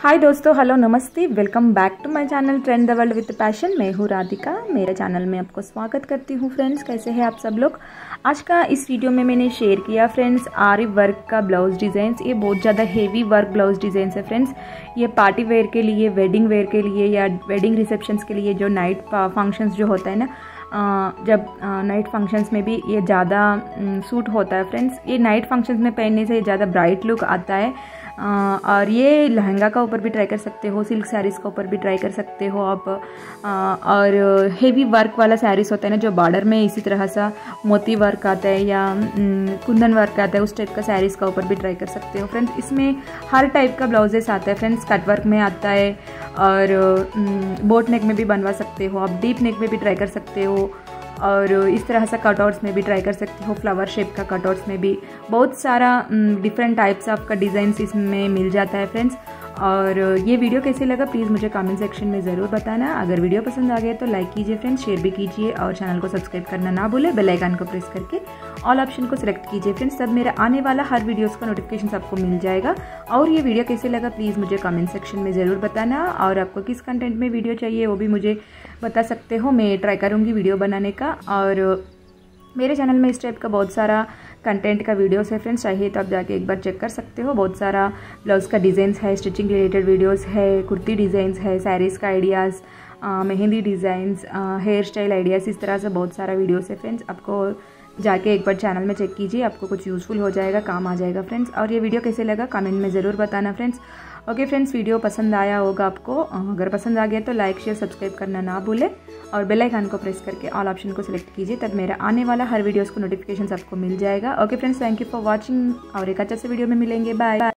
हाय दोस्तों हेलो नमस्ते। Welcome back to my channel trend the world with passion मैं हूँ राधिका। मेरे चैनल में आपको स्वागत करती हूँ फ्रेंड्स कैसे हैं आप सब लोग? आज का इस वीडियो में मैंने शेयर किया फ्रेंड्स आरी वर्क का ब्लाउज डिज़ाइन ये बहुत ज़्यादा हेवी वर्क ब्लाउज डिज़ाइन है फ्रेंड्स ये पार्टी वेयर के लिए वेडिंग वेयर के लिए या वेडिंग रिसेप्शंस के लिए जो नाइट फ़ंक्शंस जो होता है ना जब नाइट फ़ंक्शंस में भी ये ज़्यादा सूट होता है फ्रेंड्स ये नाइट फ़ंक्शंस में पहनने से ज़्यादा ब्राइट लुक आता है। और ये लहंगा का ऊपर भी ट्राई कर सकते हो सिल्क सैरीज़ का ऊपर भी ट्राई कर सकते हो आप। और हेवी वर्क वाला सैरीज़ होता है ना, जो बॉर्डर में इसी तरह सा मोती वर्क आता है या कुंदन वर्क आता है, उस टाइप का सैरीज़ का ऊपर भी ट्राई कर सकते हो। फ्रेंड्स इसमें हर टाइप का ब्लाउजेस आता है। फ्रेंड्स कट वर्क में आता है और बोट नेक में भी बनवा सकते हो, आप डीप नेक में भी ट्राई कर सकते हो। और इस तरह से कटआउट्स में भी ट्राई कर सकते हो फ्लावर शेप का कटआउट्स में भी। बहुत सारा डिफरेंट टाइप्स ऑफ़ का डिज़ाइन इसमें मिल जाता है फ्रेंड्स और ये वीडियो कैसे लगा प्लीज़ मुझे कमेंट सेक्शन में ज़रूर बताना। अगर वीडियो पसंद आ गया तो लाइक कीजिए फ्रेंड्स शेयर भी कीजिए और चैनल को सब्सक्राइब करना ना भूले बेल आइकन को प्रेस करके ऑल ऑप्शन को सिलेक्ट कीजिए फ्रेंड्स तब मेरा आने वाला हर वीडियोस का नोटिफिकेशन आपको मिल जाएगा। और ये वीडियो कैसे लगा प्लीज़ मुझे कमेंट सेक्शन में ज़रूर बताना। और आपको किस कंटेंट में वीडियो चाहिए वो भी मुझे बता सकते हो, मैं ट्राई करूँगी वीडियो बनाने का। और मेरे चैनल में इस टाइप का बहुत सारा कंटेंट का वीडियोस है फ्रेंड्स चाहिए तो आप जाके एक बार चेक कर सकते हो। बहुत सारा ब्लाउज़ का डिज़ाइंस है स्टिचिंग रिलेटेड वीडियोस है, कुर्ती डिज़ाइंस है सैरीज़ का ideas mehndi designs hair style ideas इस तरह से बहुत सारा वीडियोस है फ्रेंड्स आपको जाके एक बार चैनल में चेक कीजिए, आपको कुछ यूज़फुल हो जाएगा, काम आ जाएगा फ्रेंड्स और ये वीडियो कैसे लगा? कमेंट में ज़रूर बताना फ्रेंड्स ओके फ्रेंड्स वीडियो पसंद आया होगा आपको. अगर पसंद आ गया तो लाइक शेयर सब्सक्राइब करना ना भूलें. और बेल आइकन को प्रेस करके ऑल ऑप्शन को सिलेक्ट कीजिए, तब मेरा आने वाला हर वीडियोस को नोटिफिकेशन आपको मिल जाएगा. Okay friends thank you for watching और एक अच्छा से वीडियो में मिलेंगे. बाय